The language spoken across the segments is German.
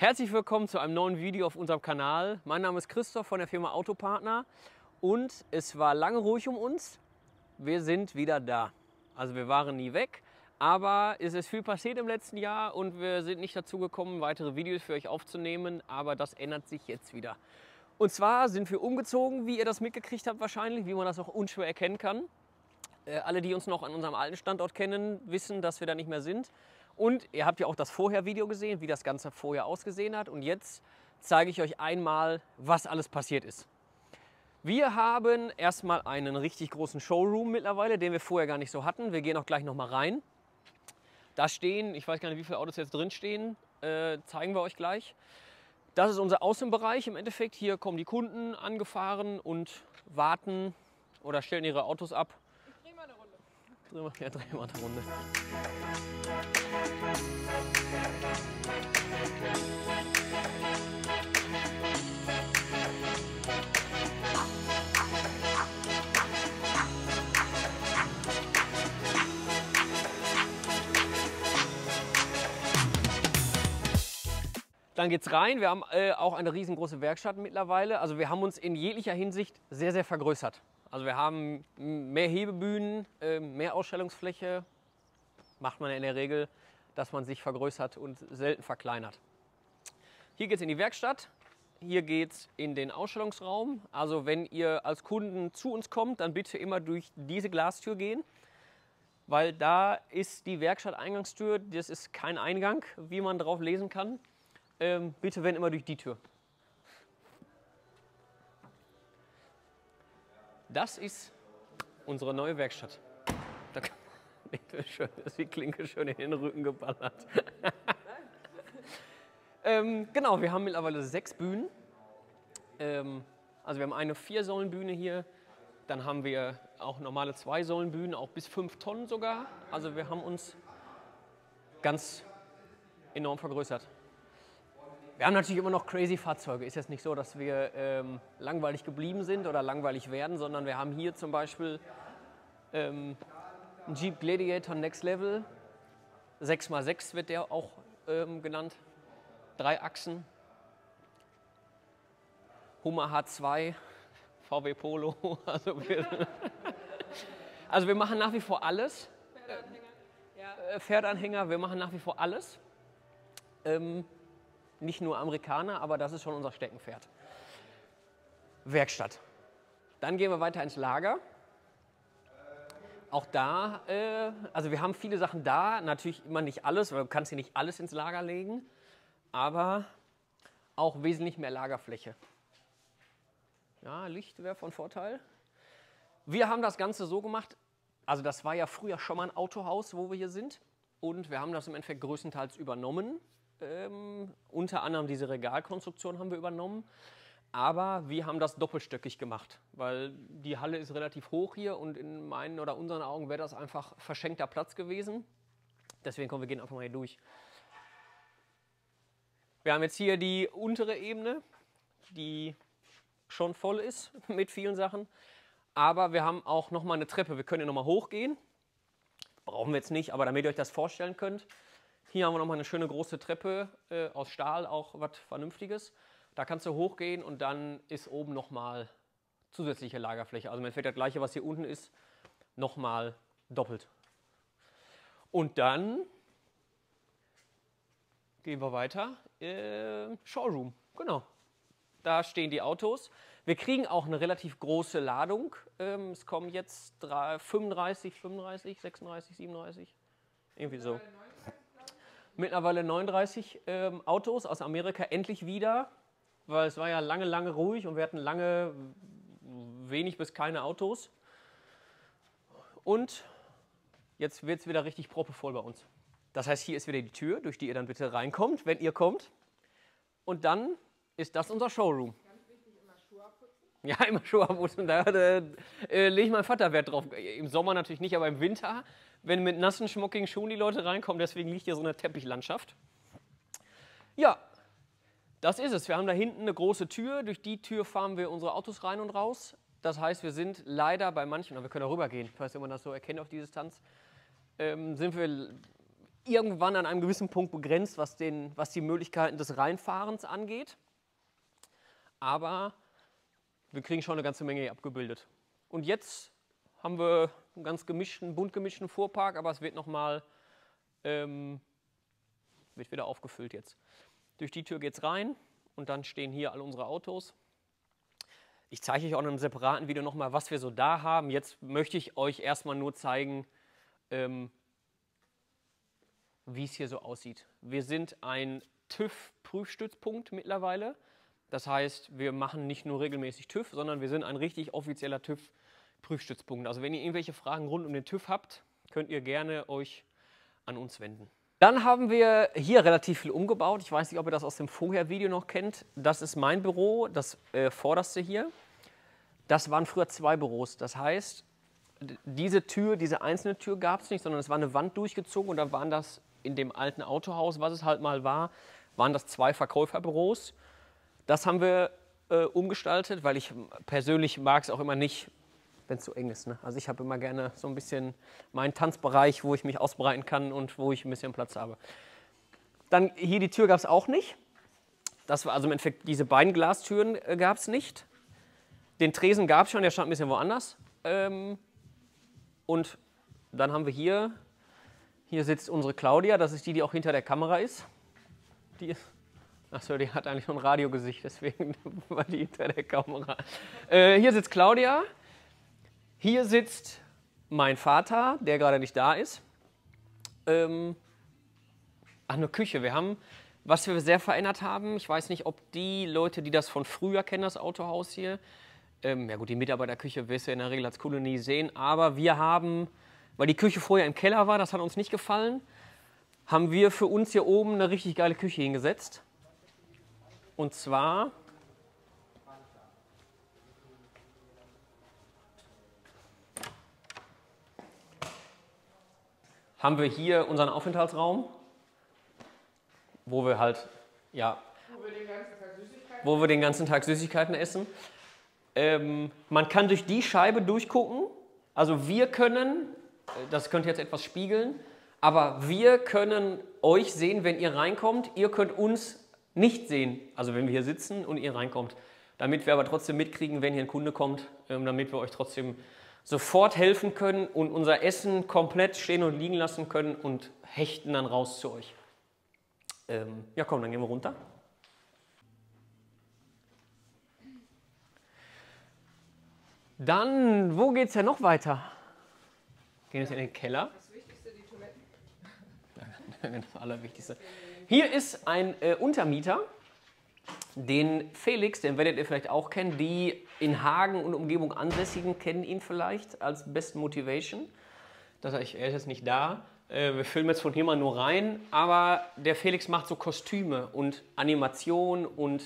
Herzlich willkommen zu einem neuen Video auf unserem Kanal. Mein Name ist Christoph von der Firma Autopartner und es war lange ruhig um uns. Wir sind wieder da. Also wir waren nie weg, aber es ist viel passiert im letzten Jahr und wir sind nicht dazu gekommen, weitere Videos für euch aufzunehmen, aber das ändert sich jetzt wieder. Und zwar sind wir umgezogen, wie ihr das mitgekriegt habt wahrscheinlich, wie man das auch unschwer erkennen kann. Äh, alle, die uns noch an unserem alten Standort kennen, wissen, dass wir da nicht mehr sind. Und ihr habt ja auch das Vorher-Video gesehen, wie das Ganze vorher ausgesehen hat. Und jetzt zeige ich euch einmal, was alles passiert ist. Wir haben erstmal einen richtig großen Showroom mittlerweile, den wir vorher gar nicht so hatten. Wir gehen auch gleich noch mal rein. Da stehen, ich weiß gar nicht, wie viele Autos jetzt drin stehen, äh, zeigen wir euch gleich. Das ist unser Außenbereich im Endeffekt. Hier kommen die Kunden angefahren und warten oder stellen ihre Autos ab Wir, ja, drehen wir eine Runde. Dann geht's rein. Wir haben äh, auch eine riesengroße Werkstatt mittlerweile. Also wir haben uns in jeglicher Hinsicht sehr, sehr vergrößert. Also wir haben mehr Hebebühnen, ähm, mehr Ausstellungsfläche. Macht man in der Regel, dass man sich vergrößert und selten verkleinert. Hier geht es in die Werkstatt. Hier geht es in den Ausstellungsraum. Also wenn ihr als Kunden zu uns kommt, dann bitte immer durch diese Glastür gehen. Weil da ist die Werkstatt-Eingangstür, das ist kein Eingang, wie man drauf lesen kann. Ähm, bitte wenn immer durch die Tür. Das ist unsere neue Werkstatt. Da ist die Klinke schön in den Rücken geballert. ähm, genau, wir haben mittlerweile sechs Bühnen. Ähm, also wir haben eine Vier-Säulen-Bühne hier. Dann haben wir auch normale Zwei-Säulen-Bühnen, auch bis fünf Tonnen sogar. Also wir haben uns ganz enorm vergrößert. Wir haben natürlich immer noch crazy Fahrzeuge. Ist jetzt nicht so, dass wir ähm, langweilig geblieben sind oder langweilig werden, sondern wir haben hier zum Beispiel ähm, einen Jeep Gladiator Next Level. 6x6 wird der auch ähm, genannt. Drei Achsen. Hummer H2, VW Polo. Also wir, also wir machen nach wie vor alles. Pferdanhänger. Äh, Pferdanhänger, wir machen nach wie vor alles. Ähm, nicht nur Amerikaner, aber das ist schon unser Steckenpferd. Werkstatt. Dann gehen wir weiter ins Lager. Auch da, äh, also wir haben viele Sachen da, natürlich immer nicht alles, weil du kannst hier nicht alles ins Lager legen, aber auch wesentlich mehr Lagerfläche. Ja, Licht wäre von Vorteil. Wir haben das Ganze so gemacht, also das war ja früher schon mal ein Autohaus, wo wir hier sind. Und wir haben das im Endeffekt größtenteils übernommen. Ähm, unter anderem diese Regalkonstruktion haben wir übernommen. Aber wir haben das doppelstöckig gemacht, weil die Halle ist relativ hoch hier und in meinen oder unseren Augen wäre das einfach verschenkter Platz gewesen. Deswegen kommen wir gehen einfach mal hier durch. Wir haben jetzt hier die untere Ebene, die schon voll ist mit vielen Sachen. Aber wir haben auch noch mal eine Treppe. Wir können hier noch mal hochgehen. Brauchen wir jetzt nicht, aber damit ihr euch das vorstellen könnt, hier haben wir nochmal eine schöne große Treppe äh, aus Stahl, auch was Vernünftiges. Da kannst du hochgehen und dann ist oben nochmal zusätzliche Lagerfläche. Also man fährt das gleiche, was hier unten ist, nochmal doppelt. Und dann gehen wir weiter. Äh, Showroom, genau. Da stehen die Autos. Wir kriegen auch eine relativ große Ladung. Ähm, es kommen jetzt 35, 35, 36, 37, irgendwie so mittlerweile 39 ähm, Autos aus Amerika endlich wieder, weil es war ja lange, lange ruhig und wir hatten lange wenig bis keine Autos. Und jetzt wird es wieder richtig proppevoll bei uns. Das heißt, hier ist wieder die Tür, durch die ihr dann bitte reinkommt, wenn ihr kommt. Und dann ist das unser Showroom. Ja, immer Schuhe abputzen. Da äh, äh, lege mein Vater Wert drauf. Im Sommer natürlich nicht, aber im Winter wenn mit nassen, schmuckigen Schuhen die Leute reinkommen. Deswegen liegt hier so eine Teppichlandschaft. Ja, das ist es. Wir haben da hinten eine große Tür. Durch die Tür fahren wir unsere Autos rein und raus. Das heißt, wir sind leider bei manchen, wir können da rüber gehen, ich weiß nicht, ob man das so erkennt auf die Distanz, ähm, sind wir irgendwann an einem gewissen Punkt begrenzt, was, den, was die Möglichkeiten des Reinfahrens angeht. Aber wir kriegen schon eine ganze Menge abgebildet. Und jetzt haben wir einen ganz gemischten, bunt gemischten Fuhrpark, aber es wird nochmal, ähm, wird wieder aufgefüllt jetzt. Durch die Tür geht es rein und dann stehen hier all unsere Autos. Ich zeige euch auch in einem separaten Video nochmal, was wir so da haben. Jetzt möchte ich euch erstmal nur zeigen, ähm, wie es hier so aussieht. Wir sind ein TÜV-Prüfstützpunkt mittlerweile. Das heißt, wir machen nicht nur regelmäßig TÜV, sondern wir sind ein richtig offizieller TÜV-Prüfstützpunkt. Also wenn ihr irgendwelche Fragen rund um den TÜV habt, könnt ihr gerne euch an uns wenden. Dann haben wir hier relativ viel umgebaut. Ich weiß nicht, ob ihr das aus dem Vorher-Video noch kennt. Das ist mein Büro, das äh, vorderste hier. Das waren früher zwei Büros. Das heißt, diese Tür, diese einzelne Tür gab es nicht, sondern es war eine Wand durchgezogen und da waren das in dem alten Autohaus, was es halt mal war, waren das zwei Verkäuferbüros. Das haben wir äh, umgestaltet, weil ich persönlich mag es auch immer nicht, wenn es zu eng ist. Ne? Also ich habe immer gerne so ein bisschen meinen Tanzbereich, wo ich mich ausbreiten kann und wo ich ein bisschen Platz habe. Dann hier die Tür gab es auch nicht. Das war also im Endeffekt diese beiden Glastüren äh, gab es nicht. Den Tresen gab es schon, der stand ein bisschen woanders. Ähm, und dann haben wir hier, hier sitzt unsere Claudia, das ist die, die auch hinter der Kamera ist. Die ist Achso, die hat eigentlich schon ein Radiogesicht, deswegen war die hinter der Kamera. Äh, hier sitzt Claudia. Hier sitzt mein Vater, der gerade nicht da ist. Ähm, ach, eine Küche. Wir haben, was wir sehr verändert haben, ich weiß nicht, ob die Leute, die das von früher kennen, das Autohaus hier, ähm, ja gut, die Mitarbeiterküche wirst du in der Regel als Kunde nie sehen, aber wir haben, weil die Küche vorher im Keller war, das hat uns nicht gefallen, haben wir für uns hier oben eine richtig geile Küche hingesetzt. Und zwar haben wir hier unseren Aufenthaltsraum, wo wir halt, ja, wo wir den ganzen Tag Süßigkeiten, wir den ganzen Tag Süßigkeiten essen. Ähm, man kann durch die Scheibe durchgucken. Also wir können, das könnt ihr jetzt etwas spiegeln, aber wir können euch sehen, wenn ihr reinkommt. Ihr könnt uns nicht sehen, also wenn wir hier sitzen und ihr reinkommt. Damit wir aber trotzdem mitkriegen, wenn hier ein Kunde kommt, ähm, damit wir euch trotzdem sofort helfen können und unser Essen komplett stehen und liegen lassen können und hechten dann raus zu euch. Ähm, ja, komm, dann gehen wir runter. Dann, wo geht es ja noch weiter? Gehen wir in den Keller. Das Wichtigste, die Toiletten. das Allerwichtigste. Hier ist ein äh, Untermieter, den Felix, den werdet ihr vielleicht auch kennen. Die in Hagen und Umgebung Ansässigen kennen ihn vielleicht als Best Motivation. Das heißt, er ist jetzt nicht da. Äh, wir filmen jetzt von hier mal nur rein. Aber der Felix macht so Kostüme und Animation und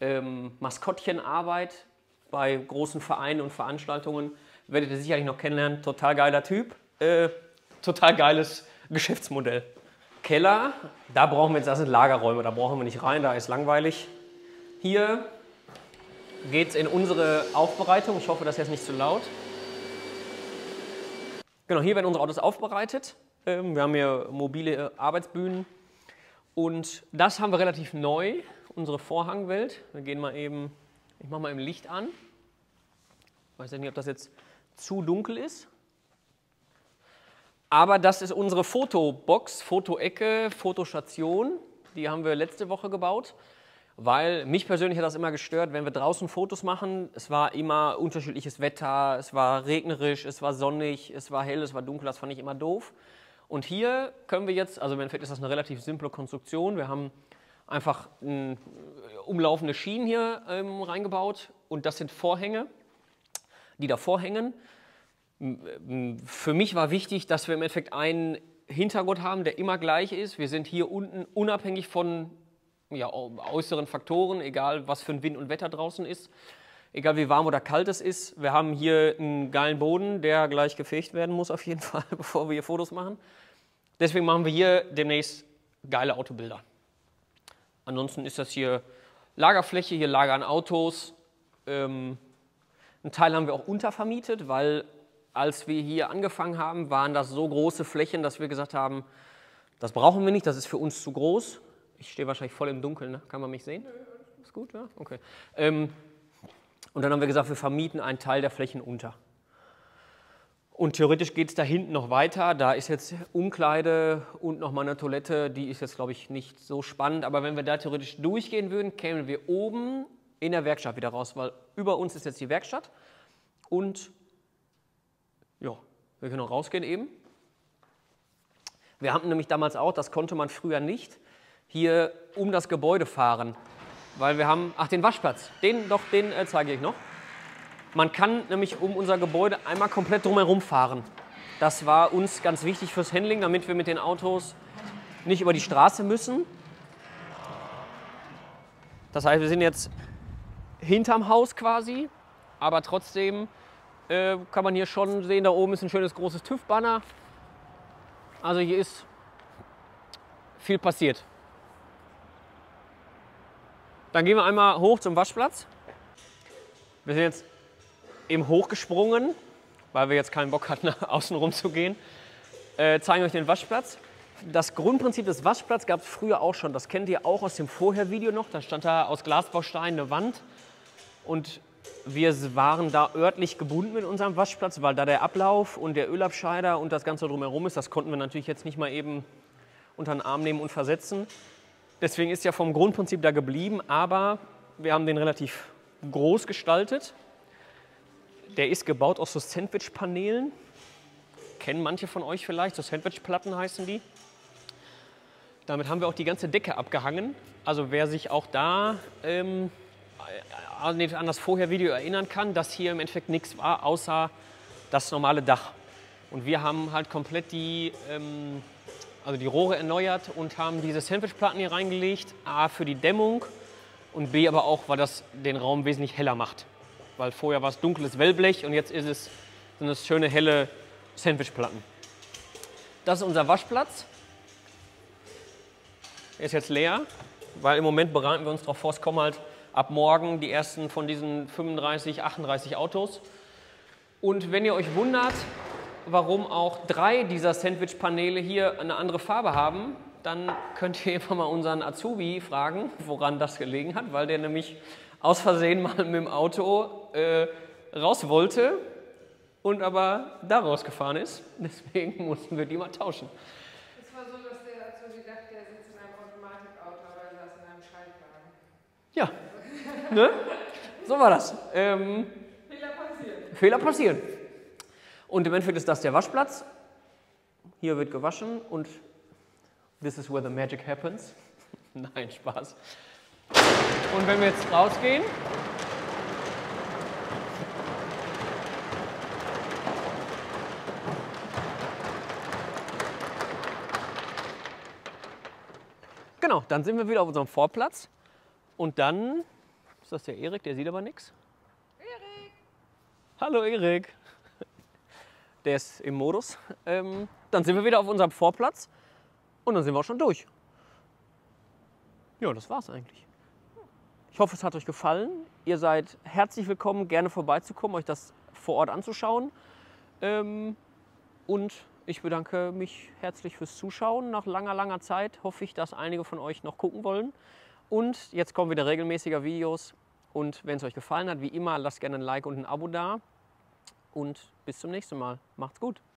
ähm, Maskottchenarbeit bei großen Vereinen und Veranstaltungen. Werdet ihr sicherlich noch kennenlernen. Total geiler Typ. Äh, total geiles Geschäftsmodell. Keller, da brauchen wir jetzt, das sind Lagerräume, da brauchen wir nicht rein, da ist langweilig. Hier geht es in unsere Aufbereitung. Ich hoffe, das ist jetzt nicht zu laut. Genau, hier werden unsere Autos aufbereitet. Ähm, wir haben hier mobile Arbeitsbühnen. Und das haben wir relativ neu, unsere Vorhangwelt. Wir gehen mal eben ich mache mal im Licht an. Ich weiß ja nicht, ob das jetzt zu dunkel ist. Aber das ist unsere Fotobox, Fotoecke, Fotostation. Die haben wir letzte Woche gebaut, weil mich persönlich hat das immer gestört, wenn wir draußen Fotos machen. Es war immer unterschiedliches Wetter, es war regnerisch, es war sonnig, es war hell, es war dunkel, das fand ich immer doof. Und hier können wir jetzt, also im Endeffekt ist das eine relativ simple Konstruktion. Wir haben einfach ein, umlaufende Schienen hier ähm, reingebaut und das sind Vorhänge, die davor hängen. Für mich war wichtig, dass wir im Endeffekt einen Hintergrund haben, der immer gleich ist. Wir sind hier unten unabhängig von ja, äußeren Faktoren, egal was für ein Wind und Wetter draußen ist, egal wie warm oder kalt es ist. Wir haben hier einen geilen Boden, der gleich gefegt werden muss auf jeden Fall, bevor wir hier Fotos machen. Deswegen machen wir hier demnächst geile Autobilder. Ansonsten ist das hier Lagerfläche, hier lagern Autos. Ähm, einen Teil haben wir auch untervermietet, weil als wir hier angefangen haben, waren das so große Flächen, dass wir gesagt haben, Das brauchen wir nicht, das ist für uns zu groß. Ich stehe wahrscheinlich voll im Dunkeln, ne? kann man mich sehen? Ist gut, ja? Okay. Ähm, und dann haben wir gesagt, wir vermieten einen Teil der Flächen unter. Und theoretisch geht es da hinten noch weiter. Da ist jetzt Umkleide und nochmal eine Toilette. Die ist jetzt, glaube ich, nicht so spannend. Aber wenn wir da theoretisch durchgehen würden, kämen wir oben in der Werkstatt wieder raus, weil über uns ist jetzt die Werkstatt. Und ja, wir können auch rausgehen eben. Wir hatten nämlich damals auch, das konnte man früher nicht, hier um das Gebäude fahren. Weil wir haben, ach den Waschplatz, den doch, den äh, zeige ich noch. Man kann nämlich um unser Gebäude einmal komplett drumherum fahren. Das war uns ganz wichtig fürs Handling, damit wir mit den Autos nicht über die Straße müssen. Das heißt, wir sind jetzt hinterm Haus quasi, aber trotzdem äh, kann man hier schon sehen, da oben ist ein schönes großes TÜV-Banner. Also hier ist viel passiert. Dann gehen wir einmal hoch zum Waschplatz. Wir sind jetzt eben hochgesprungen, weil wir jetzt keinen Bock hatten, außen rum zu gehen. Äh, zeigen euch den Waschplatz. Das Grundprinzip des Waschplatzes gab es früher auch schon. Das kennt ihr auch aus dem Vorhervideo noch. Da stand da aus Glasbaustein eine Wand. Und wir waren da örtlich gebunden mit unserem Waschplatz, weil da der Ablauf und der Ölabscheider und das Ganze drumherum ist. Das konnten wir natürlich jetzt nicht mal eben unter den Arm nehmen und versetzen. Deswegen ist ja vom Grundprinzip da geblieben, aber wir haben den relativ groß gestaltet. Der ist gebaut aus so Sandwich-Paneelen. Kennen manche von euch vielleicht, so Sandwich-Platten heißen die. Damit haben wir auch die ganze Decke abgehangen. Also wer sich auch da ähm, an das Vorher-Video erinnern kann, dass hier im Endeffekt nichts war, außer das normale Dach. Und wir haben halt komplett die, ähm, also die Rohre erneuert und haben diese Sandwich-Platten hier reingelegt. A für die Dämmung und B aber auch, weil das den Raum wesentlich heller macht weil vorher war es dunkles Wellblech und jetzt ist es, sind es schöne helle Sandwichplatten. Das ist unser Waschplatz. Er ist jetzt leer, weil im Moment bereiten wir uns darauf vor, es kommen halt ab morgen die ersten von diesen 35, 38 Autos. Und wenn ihr euch wundert, warum auch drei dieser Sandwich-Paneele hier eine andere Farbe haben, dann könnt ihr einfach mal unseren Azubi fragen, woran das gelegen hat, weil der nämlich aus Versehen mal mit dem Auto äh, raus wollte und aber da rausgefahren ist. Deswegen mussten wir die mal tauschen. Es war so, dass der Azubi dachte, der sitzt in einem Automatikauto, aber er saß in einem Schaltwagen. Ja, ne? so war das. Ähm, Fehler passieren. Fehler passieren. Und im Endeffekt ist das der Waschplatz. Hier wird gewaschen und this is where the magic happens. Nein, Spaß. Und wenn wir jetzt rausgehen, Genau, dann sind wir wieder auf unserem Vorplatz. Und dann ist das der Erik, der sieht aber nichts. Erik! Hallo Erik. Der ist im Modus. Ähm, dann sind wir wieder auf unserem Vorplatz und dann sind wir auch schon durch. Ja, das war's eigentlich. Ich hoffe, es hat euch gefallen. Ihr seid herzlich willkommen, gerne vorbeizukommen, euch das vor Ort anzuschauen. Ähm, und ich bedanke mich herzlich fürs Zuschauen. Nach langer, langer Zeit hoffe ich, dass einige von euch noch gucken wollen. Und jetzt kommen wieder regelmäßiger Videos. Und wenn es euch gefallen hat, wie immer, lasst gerne ein Like und ein Abo da. Und bis zum nächsten Mal. Macht's gut.